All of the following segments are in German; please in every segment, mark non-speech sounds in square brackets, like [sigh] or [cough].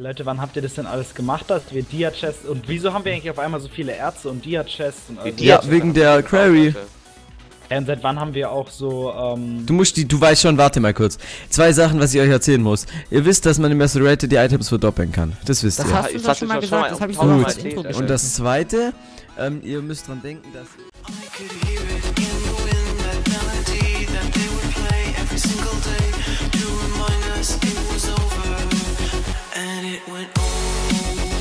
Leute, wann habt ihr das denn alles gemacht, dass wir Dia-Chests und wieso haben wir eigentlich auf einmal so viele Ärzte und Dia-Chests und also, Die Ja, wegen der Query. Ja, und seit wann haben wir auch so, ähm, Du musst die, du weißt schon, warte mal kurz. Zwei Sachen, was ich euch erzählen muss. Ihr wisst, dass man im Macerator die Items verdoppeln kann. Das wisst Das ihr. hast du das doch hast schon du mal doch schon mal gesagt, das habe ich Gut. mal erzählt. Und das zweite, ähm, ihr müsst dran denken, dass. It went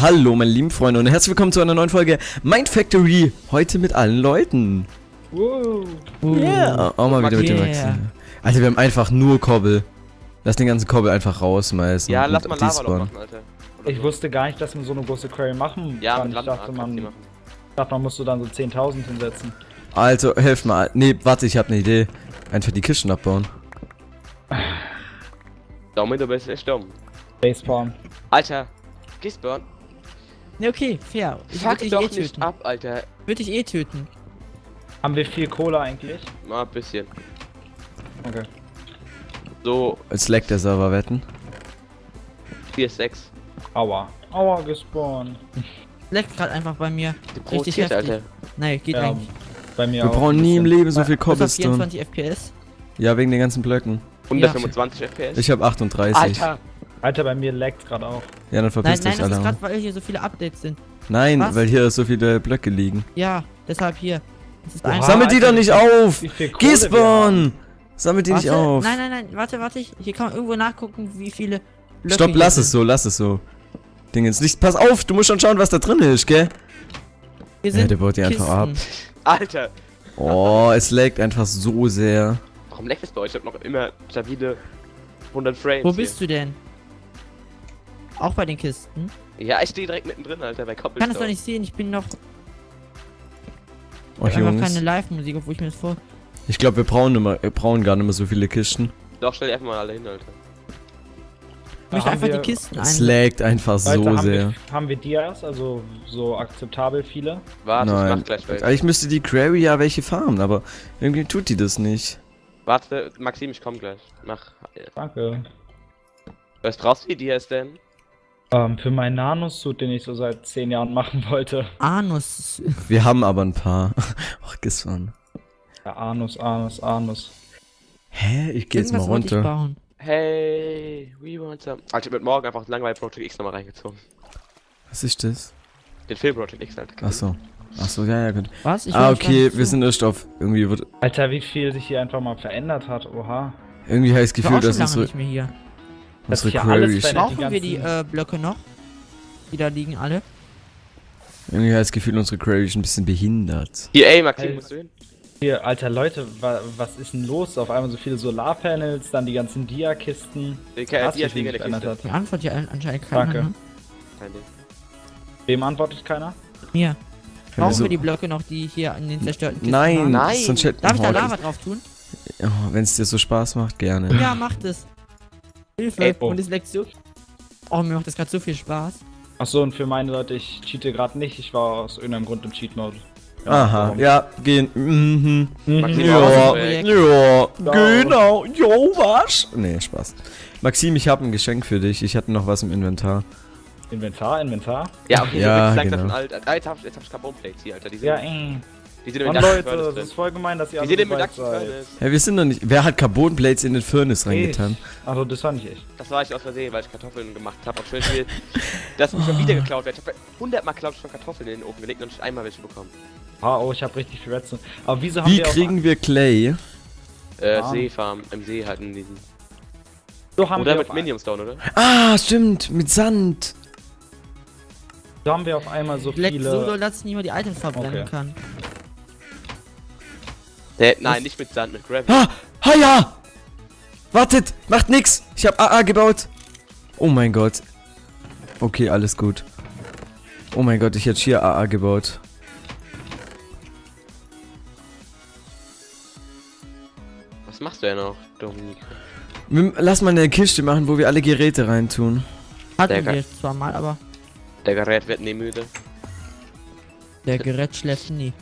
Hallo, meine lieben Freunde, und herzlich willkommen zu einer neuen Folge Mind Factory. Heute mit allen Leuten. wow. Ja, auch mal wieder mit dem Yeah. Maxi. Alter, wir haben einfach nur Kobbel. Lass den ganzen Kobbel einfach rausschmeißen. Ja, und lass mal. Lava machen, Alter. Oder Ich so. wusste gar nicht, dass man so eine große Query machen Ja, kann. mit Ich dachte, man, du machen. dachte, man musste dann so 10.000 hinsetzen. Also, helft mal. Nee, warte, ich habe eine Idee. Einfach die Kisten abbauen. Daumen, du bist echt dumm. Facepalm. Alter, Gisburn, Ne, okay, fair. Ich fuck würde dich doch eh nicht töten. ab, Alter. Würde dich eh töten. Haben wir viel Cola eigentlich? Mal ein bisschen. Okay. So, Als leckt der Server wetten. 4, 6. Aua. Aua, gespawnt. Leckt gerade einfach bei mir. Die Richtig heftig. Alter. Nee, geht Ja, eigentlich. Bei mir Wir auch brauchen nie im. Leben so viel Cobblestone. 24 FPS. Ja, wegen den ganzen Blöcken. 125 FPS. Ich habe 38. Alter, Alter, bei mir laggt gerade auch. Ja, dann Nein, verpisst nein, euch das alle. ist gerade, weil hier so viele Updates sind. Nein, Was? weil hier so viele Blöcke liegen. Ja, deshalb hier. Oha. Sammelt die Alter, doch nicht auf! Wir. Gisborn! Sammelt die nicht Warte, auf! Nein, nein, nein, warte, warte. Hier kann man irgendwo nachgucken, wie viele. Blöcke Stopp, hier lass sind. es so, lass es so. Ding jetzt nicht. Pass auf, du musst schon schauen, was da drin ist, gell? Ja, sind der baut die einfach ab. Alter. Oh, es laggt einfach so sehr. Warum leckt es bei euch? Ich hab noch immer stabile 100 Frames. Wo bist du denn? Auch bei den Kisten? Ja, ich stehe direkt mittendrin, Alter, bei Ich Koppel. kann das doch nicht sehen, ich bin noch. Oh, einfach Jungs. keine Live-Musik, obwohl ich mir das vor. Ich glaube, wir brauchen, immer, wir brauchen gar nicht mehr so viele Kisten. Doch, stell die einfach mal alle hin, Alter. Ich möchte einfach die Kisten Es ein. laggt einfach Leute, so haben sehr. Wir, haben wir Dias, also so akzeptabel viele? Warte, ich Nein. mach gleich welche. Eigentlich müsste die Query ja welche farmen, aber irgendwie tut die das nicht. Warte, Maxim, ich komm gleich. Mach. Danke. Was brauchst du die Dias denn? Ähm, für meinen Nanosuit, den ich so seit 10 Jahren machen wollte. Anus. Wir haben aber ein paar. [laughs] Ach, Gisborn. Ja, Anus, Anus, Anus. Hä? Ich geh jetzt mal Irgendwas wollte ich runter. Hey, we want some. Alter, ich hab mit morgen einfach langweilig Project X nochmal reingezogen. Was ist das? Den Film Project X, Alter. Ach so. Ach so, ja, ja, gut. Was? Ich ah, okay, wir sind erst auf. Irgendwie wird. Alter, wie viel sich hier einfach mal verändert hat. Oha. Irgendwie habe ich das Gefühl, dass unsere, nicht mehr hier. Das unsere ist ja alles Query. Brauchen die wir die äh, Blöcke noch? Die da liegen alle. Irgendwie habe ich das Gefühl, unsere Query ist ein bisschen behindert. Hier, ey, Maxim, Hey. musst du hin? Hier, alter Leute, wa was ist denn los? Auf einmal so viele Solarpanels, dann die ganzen Dia-Kisten. Liegen viel in der Kiste. hat. Ja an- anscheinend keiner. Danke. Ne? Kein Ding. Wem antwortet keiner? Mir. Können Brauchen so- wir die Blöcke noch, die hier an den zerstörten Kisten Nein, waren? Nein. sonst Darf ich da Lava drauf tun? Oh, Wenn es dir so Spaß macht, gerne. Ja, macht es. Hilfe. Ey, oh. Und es leckt so. Oh, mir macht das gerade so viel Spaß. Achso, und für meine Leute, ich cheate gerade nicht. Ich war aus irgendeinem Grund im Cheat-Mode. Aha, ja, gehen. Mhm. Maxim, Ja. Ja. genau. Jo, was? Nee, Spaß. Maxim, ich habe ein Geschenk für dich. Ich hatte noch was im Inventar. Inventar, Inventar. Ja, okay, Ja, so genau. schon alt. Ah, jetzt hab ich, jetzt hab ich Carbon Plates hier, Alter. Die sind, Ja, eng. Die sind Mann, Leute, das ist voll gemein, dass ihr alle so weit seid. Ja, wir sind doch nicht. Wer hat Carbonplates in den Furnace reingetan? Also, das war nicht ich. Das war ich aus Versehen, weil ich Kartoffeln gemacht habe. Auf Spiel, dass mich schon wieder geklaut wird. Ich habe 100 Mal glaube ich schon Kartoffeln in den Ofen gelegt und nicht einmal welche bekommen. Ah, oh, ich habe richtig viel Redstone. Aber wieso haben Wie wir kriegen wir Clay? Äh, Ah. Seefarm, im See halt in diesen. auf, so haben Oder wir mit Minium Stone, oder? Ah, stimmt, mit Sand. so haben wir auf einmal so so doll, viele. dass ich nicht mal die Items verbrennen Okay. kann. Der, nein, nicht mit Sand, mit Gravel. Ah, ha ja! Wartet, macht nix. Ich habe AA gebaut. Oh mein Gott. Okay, alles gut. Oh mein Gott, ich hätte hier AA gebaut. Was machst du denn noch, Dominik? Lass mal eine Kiste machen, wo wir alle Geräte reintun. Hatten Der wir zwar mal, aber Der Gerät wird nie müde. der Gerät schläft nie.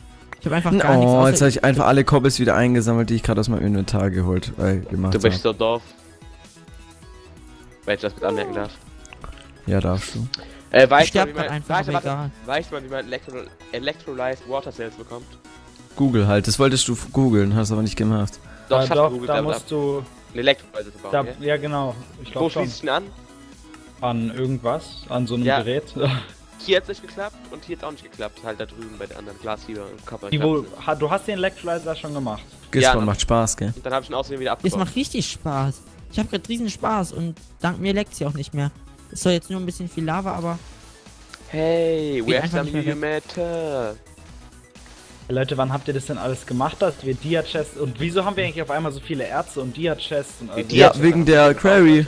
Ich hab einfach gar nichts Oh, außer- jetzt habe ich einfach alle Kobbels wieder eingesammelt, die ich gerade aus meinem Inventar geholt, äh, gemacht Du bist habe. so doof. Wenn ich das mit anmerken darf. Ja, darfst du. Äh, weißt du, wie man, einfach, aber warte, egal. weißt du, wie man Electro Electrolyzed Water Cells bekommt? Google halt, das wolltest du googeln, hast aber nicht gemacht. Doch, Da, ich hab doch, da musst du. einen Electrolyzer zu bauen. Da, okay? ja, genau. Ich Wo glaube schon. schließt du ihn an? An irgendwas, an so einem Ja. Gerät. [laughs] Hier hat's nicht geklappt und hier hat's auch nicht geklappt. Halt da drüben bei der anderen Glasfieber und Copper. Die, wo, ha, du hast den Electrolyzer schon gemacht. Gisborne Ja, macht Spaß, gell? Und dann hab ich ihn außerdem wieder Es abgebaut. macht richtig Spaß. Ich habe gerade riesen Spaß und dank mir leckt sie auch nicht mehr. Es soll jetzt nur ein bisschen viel Lava, aber Hey, we have some matter. Leute, wann habt ihr das denn alles gemacht, dass wir Dia-Chests und wieso haben wir eigentlich auf einmal so viele Ärzte und Dia-Chests und also, Ja, wegen der Query. Ja,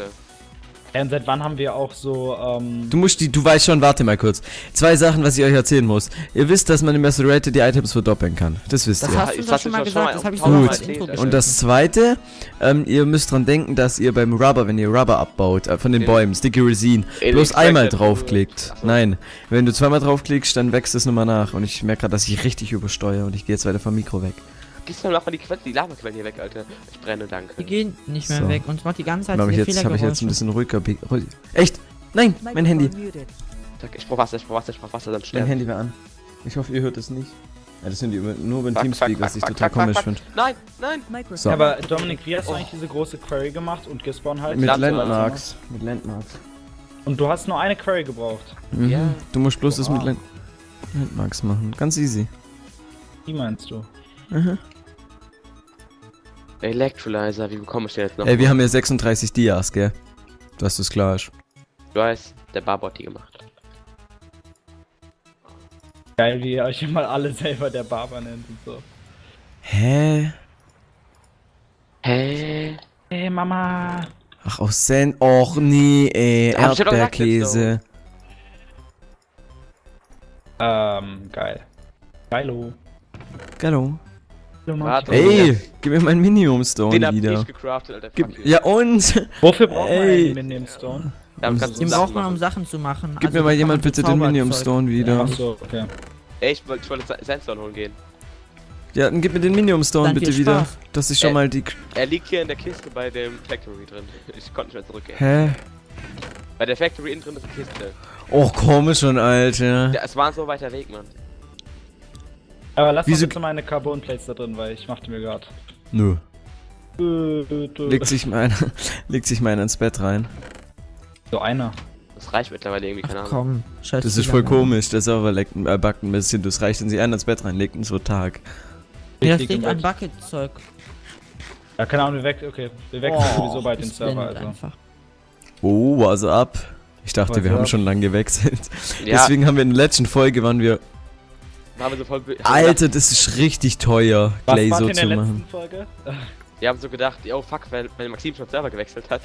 und seit wann haben wir auch so, ähm, Du musst die, du weißt schon, warte mal kurz. Zwei Sachen, was ich euch erzählen muss. Ihr wisst, dass man im Master die Items verdoppeln kann. Das wisst das ihr. hast du ich doch sag's schon mal schon gesagt. mal Das habe ich Gut. Intro erzählt. Und das zweite, ähm, ihr müsst dran denken, dass ihr beim Rubber, wenn ihr Rubber abbaut, äh, von den. Bäumen, Sticky Resin, bloß einmal draufklickt. So. Nein, wenn du zweimal draufklickst, dann wächst es nochmal nach. Und ich merke gerade, dass ich richtig übersteuere und ich gehe jetzt weiter vom Mikro weg. Gehst du noch mal die, Quelle, die Lavaquellen hier weg, Alter? Ich brenne, danke. Die gehen nicht mehr So. weg und es macht die ganze Zeit habe ich diese jetzt, habe ich jetzt ein bisschen ruhiger. Echt? Nein, mein Handy. Ich brauch Wasser, ich brauch Wasser, ich brauch Wasser, dann Mein sterben. Handy war an. Ich hoffe, ihr hört es nicht. Ja, das sind die nur über den Teamspeak, was ich fuck, total komisch finde. Nein, nein! So, aber Dominik, wie hast du eigentlich diese große Query gemacht und Gisborne halt? mit Landmarks. Mit Landmarks. Und du hast nur eine Query gebraucht. Mhm. Ja. Du musst bloß das mit Landmarks machen. Ganz easy. Wie meinst du? Mhm. Electrolyzer, wie bekomme ich den jetzt noch? Ey, wir haben ja 36 Dias, gell? Dass das klar ist. Du weißt, der Barbot die gemacht. Geil, wie ihr euch immer alle selber der Barber nennt und so. Hä? Hä? Hey Mama! Ach, aus Sen. Och nee, ey. Erdbeerkäse. Ähm, geil. Geilo. Hallo. Warte. Ey, gib mir mein Minium Stone Den hab wieder. ich gecraftet, Alter. Gib, ja und? Wofür braucht man einen Minion Stone? Du Den braucht man, um machen. Sachen zu machen. Gib Also mir mal jemand bitte den Minium Zauberzeug- Stone wieder. Achso, okay. Ey, ich wollte ich wollte Sa- Sandstone holen gehen. Ja, dann gib mir den Minium Stone Dann bitte wieder. Dass ich schon Äh. mal die. Er liegt hier in der Kiste bei dem Factory drin. [laughs] Ich konnte nicht mehr zurückgehen. Hä? Bei der Factory innen drin ist eine Kiste. Och, komm schon, Alter. Ja, es war ein so weiter Weg, Mann. Aber lass Wieso- mal bitte meine Carbon Plates da drin, weil ich machte mir gerade. Nö. Legt Legt sich meiner, [laughs] legt sich meiner ins Bett rein. so einer. Das reicht mittlerweile irgendwie, keine Ahnung. komm, scheiß Das ist voll komisch. Der Server leckt, äh, backt ein bisschen. Das reicht, wenn sie einen ins Bett reinlegt und so Tag. Ja, das liegt an Bett. Bucket-Zeug. Ja, keine Ahnung, wir wechseln, okay. Wir wechseln sowieso bald den Server, also. einfach. Oh, was ab? Ich dachte, Was wir haben ab? schon lang gewechselt. Ja, Deswegen haben wir in der letzten Folge, waren wir. Waren wir so Alter, das ist richtig teuer, in der zu machen. Folge? [laughs] Wir haben so gedacht, oh fuck, weil, weil Maxim schon Server gewechselt hat.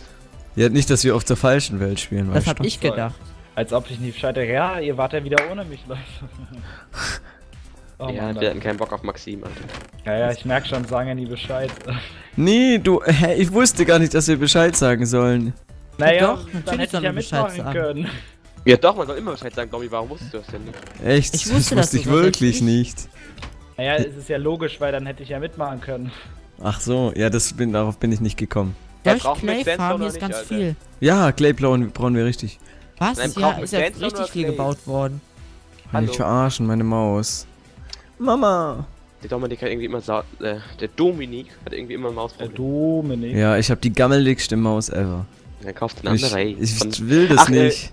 Ja, nicht, dass wir auf der falschen Welt spielen, Das weißt hab du? ich gedacht. Als ob ich nie Bescheid hätte. Ja, ihr wart ja wieder ohne mich, Leute. [laughs] oh, ja, Mann, wir hatten keinen Bock auf Maxim, Alter. ja, ja, ich merk schon, sagen ja nie Bescheid. [laughs] Nee, du, hä, ich wusste gar nicht, dass wir Bescheid sagen sollen. naja, Doch, dann hätte ich ja mitmachen sagen. können. Ja doch, man soll immer Bescheid sagen, Domi, warum wusstest du das denn nicht? Echt? Ich wusste das das wusste ich wirklich selbst nicht. Naja, es ist ja logisch, weil dann hätte ich ja mitmachen können. Ach so, ja, das bin, darauf bin ich nicht gekommen. Brauchen wir Clay Sandstone Farm hier ist nicht, ganz Alter? viel. Ja, Clay brauchen, brauchen wir richtig. Was? Nein, ja, ist ja richtig viel gebaut worden. Hallo. Hallo. Nicht verarschen, meine Maus. Mama. Der Dominik hat irgendwie immer Sa äh, der Dominik hat irgendwie immer ein Der. Dominik. Ja, ich habe die gammeligste Maus ever. Dann kauft eine Ich, andere, ey. ich Von- will das Ach, äh, nicht.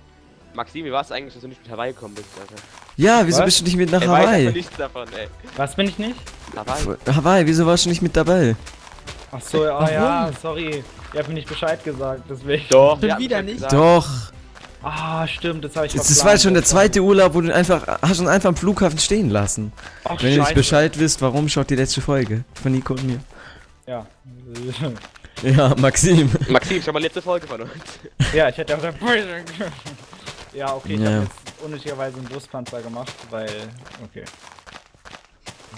Maxim, wie war es eigentlich, dass du nicht mit Hawaii gekommen bist, Alter? Ja, wieso Was? bist du nicht mit nach Ey, Hawaii? nichts davon, ey. Was bin ich nicht? Hawaii. Hawaii, wieso warst du nicht mit dabei? Ach so, ah ja, sorry. Ihr habt mir nicht Bescheid gesagt, deswegen. Doch, Schon wir hatten wieder nicht. gesagt. Doch. Ah, stimmt, das habe ich Das, war schon der zweite Urlaub, wo du einfach hast uns einfach am Flughafen stehen lassen. Ach, Wenn ihr nicht. Bescheid wisst, warum schaut die letzte Folge von Nico und mir. Ja. Ja, Maxim. Maxim, schon mal letzte Folge von uns. ja, ich hätte auch gesagt. [laughs] Ja, okay, ich Ja. habe jetzt unnötigerweise einen Brustpanzer gemacht, weil. Okay.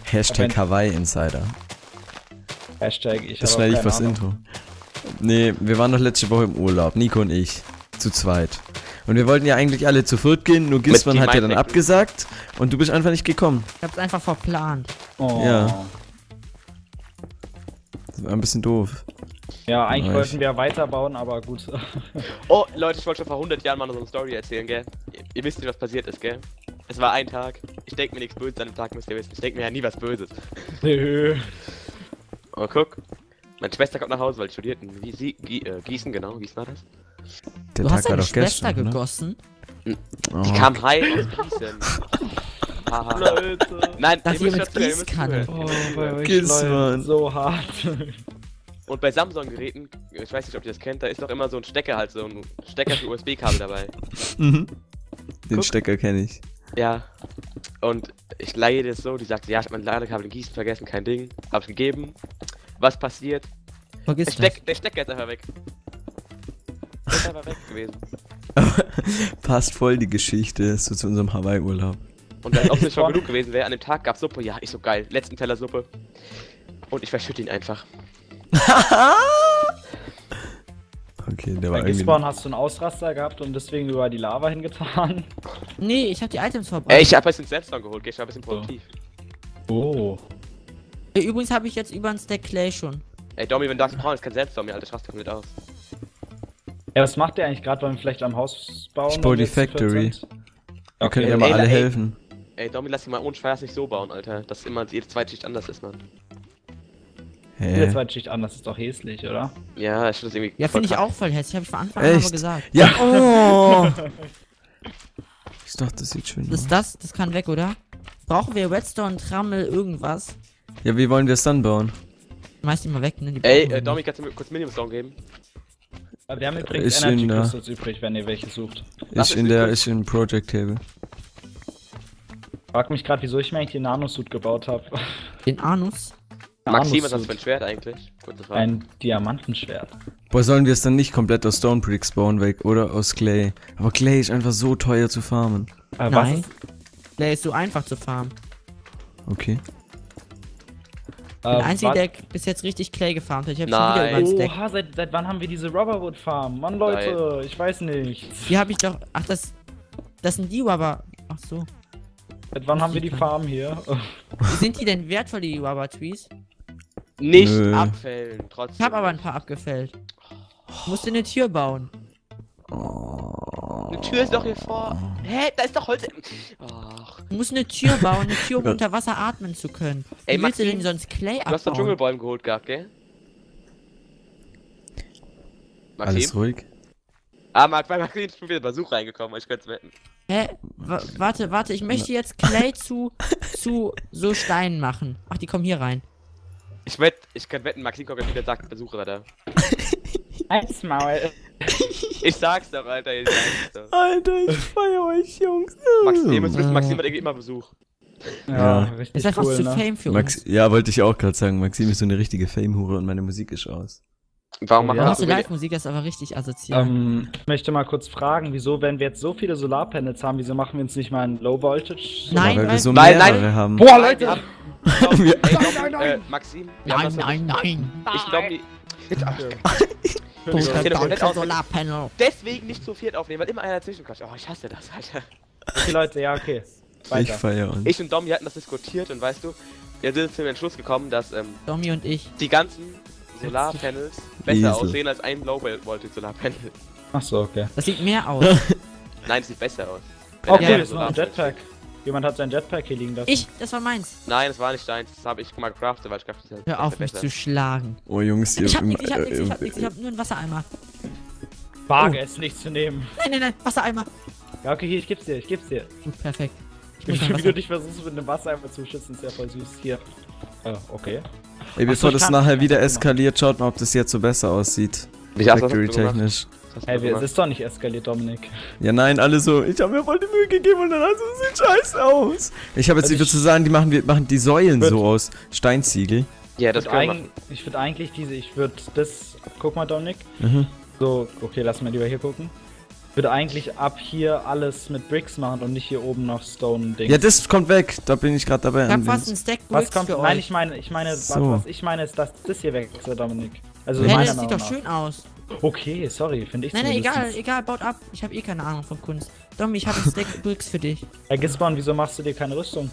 Hashtag Hawaii Insider. Hashtag ich Das schneide ich fürs. Intro. Nee, wir waren doch letzte Woche im Urlaub, Nico und ich. Zu zweit. Und wir wollten ja eigentlich alle zu viert gehen, nur Gisman hat ja dann abgesagt und du bist einfach nicht gekommen. Ich hab's einfach verplant. Oh. Ja. Das war ein bisschen doof. Ja, eigentlich Nice. wollten wir weiterbauen, aber gut. [laughs] Oh, Leute, ich wollte schon vor 100 Jahren mal noch so eine Story erzählen, gell? Ihr, ihr wisst nicht, was passiert ist, gell? Es war ein Tag. Ich denke mir nichts Böses an dem Tag, müsst ihr wissen. Ich denke mir ja nie was Böses. [laughs] Nö. Oh, guck. Meine Schwester kommt nach Hause, weil die studiert in Wiesi, Gie, äh, Gießen, genau. Gießen war das. Der Du hast deine Schwester ne? gegossen. Oh. Die kam heim aus Gießen. [laughs] Haha. Leute. Nein, Das hier mit Gießkanne. Oh, bei euch Kiss, läuft Mann. so hart. Und bei Samsung-Geräten, ich weiß nicht, ob ihr das kennt, da ist doch immer so ein Stecker halt, so ein Stecker für USB-Kabel dabei. Mhm. Den Guck. Stecker kenne ich. Ja. Und ich leihe das so, die sagt, ja, ich hab mein Ladekabel in Gießen vergessen, kein Ding. Hab's gegeben. Was passiert? Vergiss Der. Steck, der Stecker ist einfach weg. Der ist einfach weg gewesen. [laughs] Passt voll die Geschichte so zu unserem Hawaii-Urlaub. Und wenn es schon [laughs] genug gewesen wäre, an dem Tag gab's Suppe. Ja, ich so geil. Letzten Teller Suppe. Und ich verschütte ihn einfach. [laughs] Okay, der war Bei irgendwie... Gisborne hast du einen Ausraster gehabt und deswegen über die Lava hingetan. [laughs] Nee, ich hab die Items vorbei. Ey, ich hab ein bisschen Selbstdown geholt, ich war ein bisschen produktiv. Oh. Äh, Übrigens habe ich jetzt über einen Stack Clay schon. Ey, Domi, wenn du sagst, Braun ist kein Selbstdown mehr, Alter, ich raste komplett aus. Ja, was macht der eigentlich gerade? Wollen wir vielleicht am Haus bauen? Ich baue die Factory. sind? Wir können ja Okay. mal Ey, alle ey. helfen. Ey, Domi, lass dich mal ohne Scheiß nicht so bauen, Alter. Dass immer jede zweite Schicht anders ist, Mann. Hä? zweite Schicht an, das ist doch hässlich, oder? Ja, ich finde das irgendwie. Ja, finde ich auch voll hässlich. Habe ich von Anfang an gesagt. Ja, [laughs] oh! Ich dachte, das sieht schön aus. ist das, das kann weg, oder? Brauchen wir Redstone, Trammel, irgendwas? Ja, wie wollen wir es dann bauen? Meist immer weg, ne? Die Ey, äh, Domi, kannst du mir kurz Minimum geben? Aber wir haben übrigens Ist Energy der- Crystals übrig, wenn ihr welche sucht. Ist ist in der, übrig? ist in Project Table. Frag mich gerade, wieso ich mir eigentlich den Nanosuit gebaut habe. Den Anus. Maxim, was hast du für ein Schwert eigentlich? Ein Diamantenschwert. Boah, sollen wir es dann nicht komplett aus Stone Bricks bauen weg oder aus Clay? Aber Clay ist einfach so teuer zu farmen. Äh, was Nein. ist, Der ist so einfach zu farmen. Okay. äh, Der einzige, was- der bis jetzt richtig Clay gefarmt hat. Ich habe schon wieder über Nein. Oha, seit, seit wann haben wir diese Rubberwood Farm? Mann, Leute, ich weiß nicht. Die habe ich doch. Ach, das. Das sind die Rubber. Ach so. Seit wann haben wir die Farm hier? Wie sind die denn wertvoll, die Rubber Trees? Nicht Nö. abfällen, trotzdem. Ich habe aber ein paar abgefällt. Ich musste eine Tür bauen. Eine Tür ist doch hier vor. Hä? Da ist doch Holz. Ach. Du musst eine Tür bauen, eine Tür, um [laughs] unter Wasser atmen zu können. Ey, Wie willst du Maxim, denn sonst Clay Du hast doch abbauen? Dschungelbäume geholt gehabt, gell? Alles Maxim? ruhig. Ah, Marc, bei Maxim ist schon wieder Besuch reingekommen, ich könnte es wetten. Hä? Wa warte, warte, ich möchte jetzt Clay zu, zu so Steinen machen. Ach, die kommen hier rein. Ich wette, ich kann wetten, Maxim kommt wieder sagt, Besuch war da. Eins Maul. [laughs] Ich sag's doch, Alter, ihr sagt's doch. Alter, ich feier euch, Jungs. Maxim, ihr müsst wissen, Maxim hat irgendwie immer Besuch. Ja, Ja. richtig Ist einfach cool, zu ne? fame für Max uns. ja, wollte ich auch gerade sagen. Maxim ist so eine richtige Fame-Hure und meine Musik ist aus. Warum machen Ja, wir hast du? Live-Musik, das ist aber richtig asozial. Ähm, ich möchte mal kurz fragen, wieso, wenn wir jetzt so viele Solarpanels haben, wieso machen wir uns nicht mal ein Low Voltage? Nein, weil wir so Nein, mehrere nein. haben. Boah, Nein, Leute! haben- ey, Domi, äh, Maxim, nein, nein, nein. Ich. Toter Ich deutscher aus- Solarpanel. Deswegen nicht zu viert aufnehmen, weil immer einer dazwischen quatscht. Oh, ich hasse das, Alter. Okay, Leute, ja, okay. Ich Weiter. feier uns. Ich und Domi hatten das diskutiert und weißt du, wir sind zu dem Entschluss gekommen, dass ähm, Domi und ich. die ganzen Solarpanels besser Esel. aussehen als ein Low Voltage Solarpanel. [laughs] Ach so, okay. Das sieht mehr aus. [laughs] Nein, es sieht besser aus. Wenn Okay, das ist noch ein Jetpack. Jemand hat sein Jetpack hier liegen lassen. Ich, das war meins. Nein, es war nicht deins. Das habe ich mal gecraftet, weil ich craftet habe. Hör auf, mich zu schlagen. Oh, Jungs, ihr Ich hab im- nichts, ich hab äh, nichts, ich hab äh, nichts, ich hab nur einen Wassereimer. Wage Oh. es nicht zu nehmen. Nein, nein, nein, Wassereimer. Ja, okay, hier, ich geb's dir, ich geb's dir. Gut, perfekt. Ich Wie muss mein du dich versuchst, mit einem Wassereimer zu schützen, ist ja voll süß. Hier. Äh, okay. Ey, bevor so, ich das kann- nachher ich wieder kann- eskaliert, schaut mal, ob das jetzt so besser aussieht. Wie hast du das Factory gemacht? technisch. Was hast du Hey, wir, es ist doch nicht eskaliert, Dominik. Ja, nein, alle so, ich habe mir voll die Mühe gegeben und dann also, es sieht scheiße aus. Ich habe jetzt, Also ich würde so sagen, die machen, wir machen die Säulen Wird- so aus Steinziegel. Ja, das Ich können wir würd machen. eig- Ich würde eigentlich diese, ich würde das, guck mal, Dominik. Mhm. So, okay, lass mal lieber hier gucken. Ich würde eigentlich ab hier alles mit Bricks machen und nicht hier oben noch Stone-Ding. Ja, das kommt weg, da bin ich gerade dabei. Ich hab fast einen Stack was Bricks kommt? für Nein, euch. ich meine, ich meine, was, So. was ich meine ist, dass das hier weg ist, Dominik. Also meiner das sieht doch schön aus. Okay, sorry, finde ich Nein, nein, egal, egal, baut ab. Ich habe eh keine Ahnung von Kunst. Domi, ich habe einen Stack [laughs] Bricks für dich. Herr Gisborn, wieso machst du dir keine Rüstung?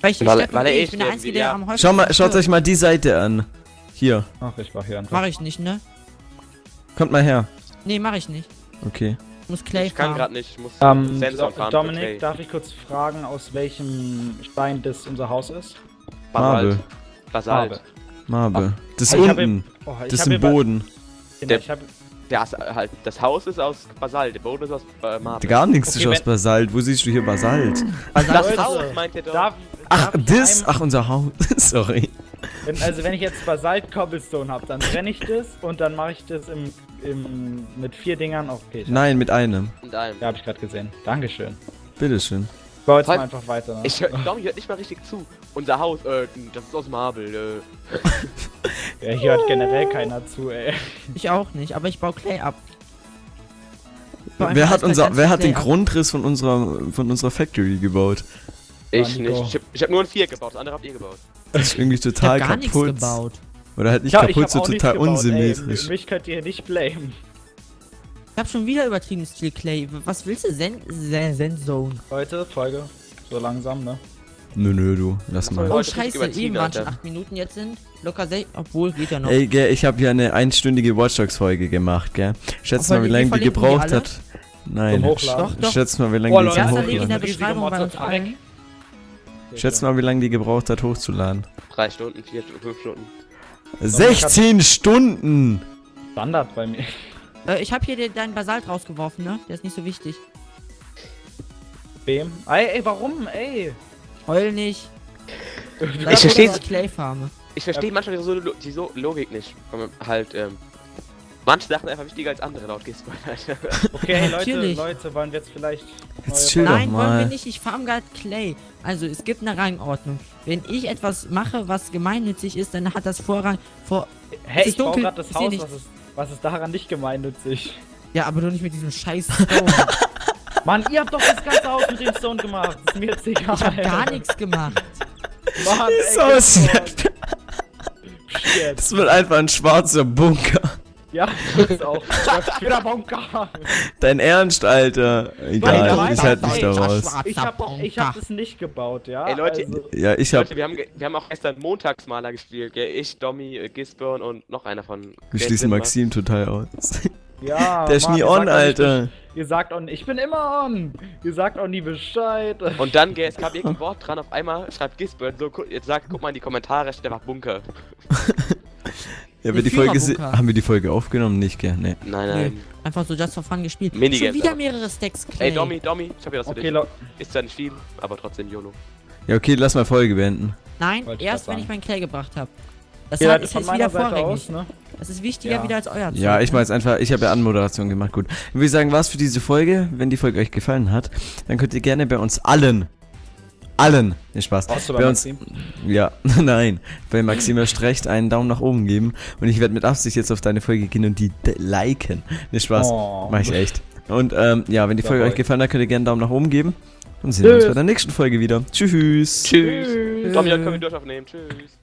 Weil ich, Weil- weil ich eh bin der Einzige, der ja. am häufigsten Schau mal, schaut euch mal die Seite an. Hier, Ach, ich war hier einfach. Mach ich nicht, ne? kommt mal her. Nee, mach ich nicht. Okay. Ich muss Clay Ich kann gerade nicht, ich muss Ähm, Sensor fahren. Dominik, darf ich kurz fragen, aus welchem Stein das unser Haus ist? Marble. Basalt. Farbe. Marble. Das ist Also ich hab unten. Oh, ich Das ist hab im Boden. Der- Ich hab, Ja, es- halt, das Haus ist aus Basalt, der Boden ist aus äh, Marble. Gar nichts Okay, ist aus Basalt. Wo siehst du hier Basalt? Das Leute, Haus meint ihr doch. darf, Ach, darf das? Ach, unser Haus. [laughs] Sorry. Wenn, also wenn ich jetzt Basalt Cobblestone habe, dann trenne ich das und dann mache ich das im, im mit vier Dingern. Okay, ich- Nein, mit einem. Und einem. ja, habe ich gerade gesehen. Dankeschön. Bitteschön. Ich baue jetzt mal einfach weiter. Ne? Ich hör, Domi hört nicht mal richtig zu. Unser Haus, äh, das ist aus Marble, äh. [laughs] ja, hier hört generell keiner zu, ey. Ich auch nicht, aber ich baue Clay ab. Ich Wer hat, unser, wer hat den. Grundriss von unserer, von unserer Factory gebaut? Ich nicht. Ich hab, ich hab nur ein Viereck gebaut, das andere habt ihr gebaut. Das ist irgendwie Ich hab total gar kaputt. gebaut. Oder halt nicht Ja, ich kaputt, hab so total gebaut, unsymmetrisch. Ey. Mich könnt ihr nicht blamen. Ich hab schon wieder übertrieben viel Clay. Was willst du? Zen, Zen, Zen Zone. Leute, Folge. So langsam, ne? Nö, nö, du. Lass mal. Oh scheiße, eben waren schon Alter. 8 Minuten jetzt sind. Locker 6. Obwohl, geht ja noch. Ey, gell, ich habe hier eine einstündige Watch Dogs Folge gemacht, gell? Schätzt Auch mal, wie lange die gebraucht hat. Nein. Hochladen. Doch, doch. Schätzt mal, wie lange Oh, die zum Erster Link in Hochladen. der Beschreibung bei uns allen. Schätzt mal, wie lange die gebraucht hat, hochzuladen. Drei Stunden, vier, fünf Stunden. 16 Stunden! Standard bei mir. Äh, ich hab hier den, deinen Basalt rausgeworfen, ne? Der ist nicht so wichtig. Wem? Ey, ey, warum? Ey. Heul nicht. Ich farme. Ich verstehe manchmal die, so, die so Logik nicht. Wenn man Halt, ähm. Manche Sachen einfach wichtiger als andere laut Alter. [laughs] Okay, hey, Leute. Leute, wollen wir jetzt vielleicht. Jetzt chill doch Nein, wollen wir mal. nicht. Ich farm gerade Clay. Also, es gibt eine Rangordnung. Wenn ich etwas mache, was gemeinnützig ist, dann hat das Vorrang vor. Hey, Es ist ich baue dunkel, gerade das Haus. Was ist, was ist daran nicht gemeinnützig? Ja, aber doch nicht mit diesem scheiß Stone. [laughs] Mann, ihr habt doch das ganze Haus mit dem Stone gemacht. Ist mir jetzt egal. Ich hab gar nichts gemacht. Mann, [laughs] ey, So ist Shit. Das wird einfach ein schwarzer Bunker. Ja, [laughs] das ist auch. Wieder Bunker. Dein Ernst, Alter. Egal, Nein, ich halt nein, nicht da raus. Ich hab, ich hab das nicht gebaut, ja. Ey, Leute, also, Ja, ich hab. Leute, wir haben, wir haben auch gestern Montagsmaler gespielt, gell? Ich, Domi, äh, Gisburn und noch einer von. Wir schließen. Maxim total aus. [laughs] ja. Der ist nie on, nicht Alter. Ihr sagt auch nicht, ich bin immer on. Ihr sagt auch nie Bescheid. [laughs] Und dann, gell, es kam irgendein Wort dran, auf einmal schreibt Gisburn so, jetzt sagt, guck mal in die Kommentare, steht einfach Bunker. Ja, wir die Folge haben wir die Folge aufgenommen? Nicht, gell? Nee. Nein, nein. Einfach so just for fun gespielt. Minigames Schon wieder aber. mehrere Stacks Clay. Ey, Domi, Domi, ich hab ja was für Okay, dich. Ist zwar nicht viel, aber trotzdem YOLO. Ja, okay, lass mal Folge beenden. Nein, Wollte erst wenn ich meinen Clay gebracht habe. Das hat, Leute, ist jetzt wieder Seite vorrangig. aus, ne? Das ist wichtiger Ja. wieder als euer Zeug, Ja, ich ne? mach jetzt einfach, ich habe ja Anmoderation gemacht, gut. Ich würde sagen, war's für diese Folge. Wenn die Folge euch gefallen hat, dann könnt ihr gerne bei uns allen, allen, nee, Spaß, du bei uns, Maxim? ja, [laughs] nein, bei Maxima Strecht einen Daumen nach oben geben und ich werde mit Absicht jetzt auf deine Folge gehen und die liken. Ne, Spaß, Oh. mach ich echt. Und ähm, ja, wenn die Folge euch gefallen hat, könnt ihr gerne einen Daumen nach oben geben. Und sehen wir uns Tschüss. bei der nächsten Folge wieder. Tschüss. Tschüss. Domi, dann können wir durch aufnehmen. Tschüss.